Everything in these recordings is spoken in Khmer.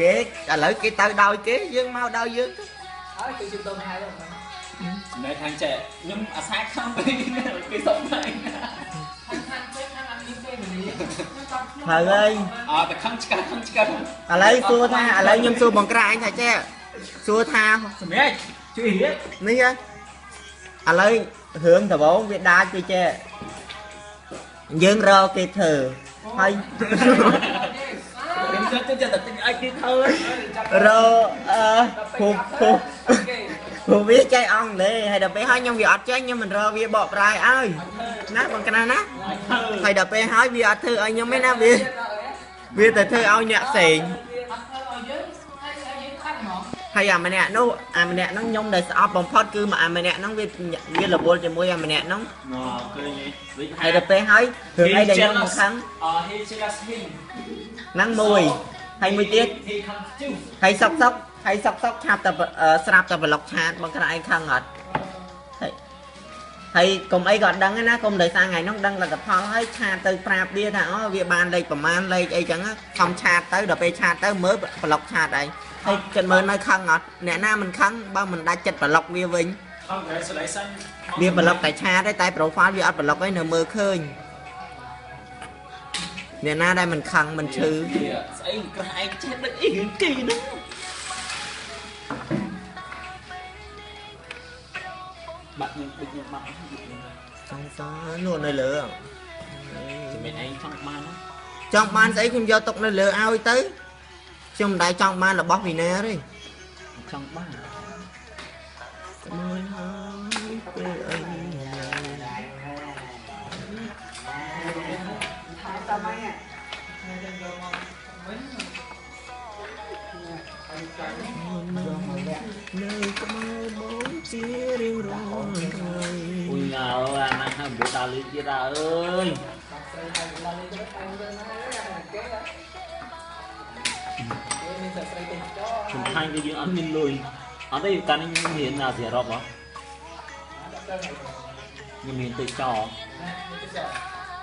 គេឥឡូវគេទៅដោយគេយើងមកដោយយើងទៅហើយគឺជិះទៅហើយទៅចំណែកខាងចេះខ្ញុំអាសាខំពេកគេសុំតែខាងខាងពេកខាងអត់មានទេវេលាខ្ញុំគាត់ខ្លួនហើយហើយអត់តែខំឆ្កាខំឆ្កាឥឡូវសួរថាឥឡូវខ្ញុំសួរបង្ក្រាអញថាចេះសួរថាសម្រាប់ជួយរៀបនេះហ៎ឥឡូវរឿងដំបងវាដាច់ទៅចេះយើងរកគេធ្វើហើយខ្ញុំ ចិត្តចិត្តតែទិញឲ្យគេធ្វើរកអឺភូភូភូវាចេះអង់គ្លេសហើយដល់ពេលហើយខ្ញុំវាអត់ចេះខ្ញុំមិនរកវាបកប្រែឲ្យណាបង្ក្រាណាធ្វើហើយដល់ពេលហើយវាអត់ធ្វើឲ្យខ្ញុំទេណាវាវាទៅធ្វើឲ្យអ្នកផ្សេង អត់ធ្វើឲ្យយើងហើយឲ្យយើងខាត់ ហ្មងហើយអាម្នាក់នោះអាម្នាក់ហ្នឹងខ្ញុំដែលស្អប់បំផុតគឺអាម្នាក់ហ្នឹងវាវារវល់ជាមួយអាម្នាក់ហ្នឹងមកឃើញវិញហើយដល់ពេលហើយរឿងអីដែលខ្ញុំមិនខឹងអឺ he just him ហ្នឹងមួយហើយមួយទៀត he comes to ហើយសុកសុកហើយសុកសុកឆាប់តែអឺស្រាប់តែប្លុកឆាតបងក្រាឯងខឹងអត់ ហើយហើយកុំអីក៏អត់ដឹងដែរណាកុំដោយសារថ្ងៃហ្នឹងដឹងលទ្ធផលហើយឆាតទៅប្រាប់វាថាអូវាបានលេខប្រមាណលេខអីចឹងខំឆាតទៅដល់ពេលឆាតទៅមើលប្លុកឆាតឯងហើយចិត្តមើលនៅខឹងអត់អ្នកណាមិនខឹងបើមិនដាច់ចិត្តប្លុកវាវិញ congratulations វាប្លុកតែឆាតទេតែ profile វាអត់ប្លុកឯងនៅមើលឃើញអ្នកណាដែលមិនខឹងមិនឈឺស្អីក្រះឯងចេះដឹកអីរឿងគេហ្នឹង បាក់ខ្ញុំដូចខ្ញុំបាក់សង្សារនោះនៅលើជំនាញឯងចង់បានចង់បានស្អីខ្ញុំយកទុកនៅលើឲ្យទៅខ្ញុំមិនដែលចង់បានរបស់វីណាទេចង់បានស្មើហើយពេលអីហើយតាមហ្នឹងខ្ញុំយកមកវិញហើយចាញ់យកមកលាក់នៅក្បែរបង ជារៀងរាល់ថ្ងៃអ៊ុយអើអាណាស់ហើយបុដាលីទៀតអើយបាក់ស្រីហើយឡាលេទៅហើយទៅណាគេគេមានតែស្រីទៅចោសំខាន់គឺយើងអត់មានលុយអត់ទេកាលនេះខ្ញុំរៀនអាសេរ៉ុបហ៎ខ្ញុំរៀនទៅចោ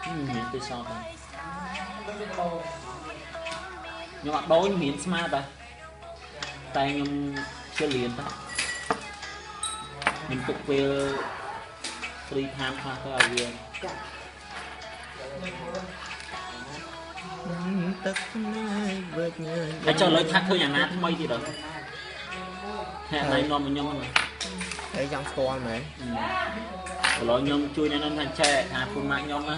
ខ្ញុំរៀនទៅចោទៅខ្ញុំអត់ដូរខ្ញុំរៀនស្មាតតែតែខ្ញុំជឿរៀនទៅ ខ្ញុំទុកពេល free time ខ្លះទៅឲ្យវាទឹកភ្នែកវិជ្ញាហើយចុះឥឡូវថាឃើញអាណាថ្មីទៀតដល់ហេតុណៃនាំមកខ្ញុំហ្នឹងអីចង់ស្គាល់មែនឥឡូវខ្ញុំជួយអ្នកនឹងថាចែកថាពុនម៉ាក់ខ្ញុំណា